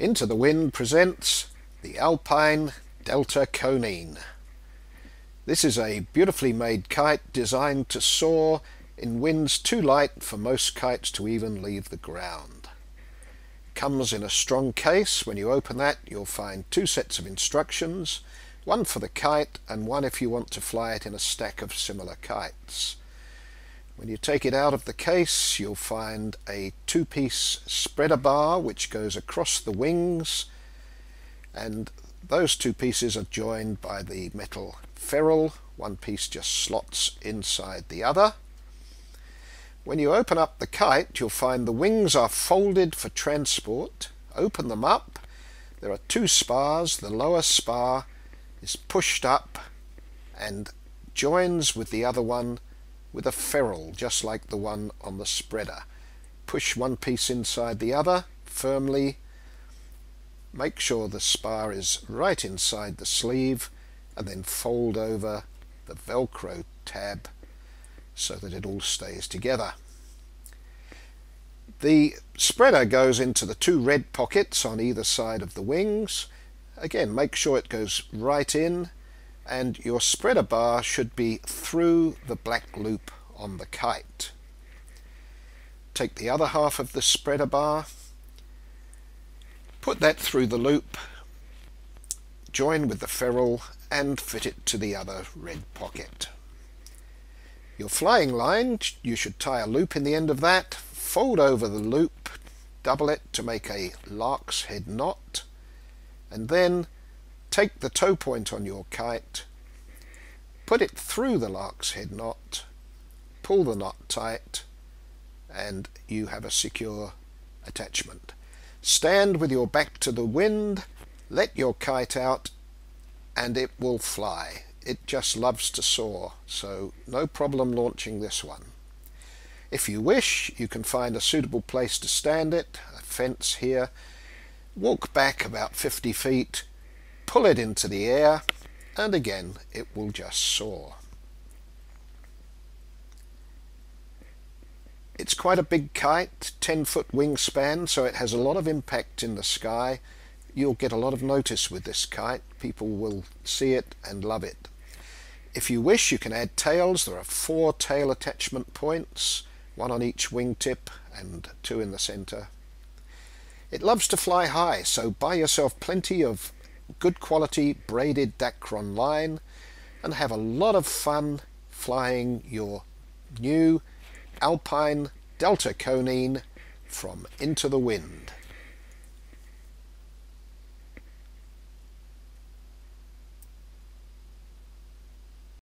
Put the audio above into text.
Into the Wind presents the Alpine Delta Conyne. This is a beautifully made kite designed to soar in winds too light for most kites to even leave the ground. Comes in a strong case. When you open that you'll find two sets of instructions, one for the kite and one if you want to fly it in a stack of similar kites. When you take it out of the case, you'll find a two-piece spreader bar which goes across the wings, and those two pieces are joined by the metal ferrule. One piece just slots inside the other. When you open up the kite, you'll find the wings are folded for transport. Open them up. There are two spars. The lower spar is pushed up and joins with the other one with a ferrule just like the one on the spreader. Push one piece inside the other firmly. Make sure the spar is right inside the sleeve and then fold over the velcro tab so that it all stays together. The spreader goes into the two red pockets on either side of the wings. Again, make sure it goes right in and your spreader bar should be through the black loop on the kite. Take the other half of the spreader bar, put that through the loop, join with the ferrule and fit it to the other red pocket. Your flying line, you should tie a loop in the end of that, fold over the loop, double it to make a lark's head knot, and then Take the tow point on your kite, put it through the lark's head knot, pull the knot tight, and you have a secure attachment. Stand with your back to the wind, let your kite out, and it will fly. It just loves to soar, so no problem launching this one. If you wish, you can find a suitable place to stand it, a fence here. Walk back about 50 feet, pull it into the air and again it will just soar. It's quite a big kite, 10 foot wingspan, so it has a lot of impact in the sky. You'll get a lot of notice with this kite. People will see it and love it. If you wish, you can add tails. There are four tail attachment points, one on each wingtip and two in the center. It loves to fly high, so buy yourself plenty of good quality braided Dacron line and have a lot of fun flying your new Alpine Delta Conyne from Into the Wind.